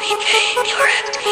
baby, you're empty.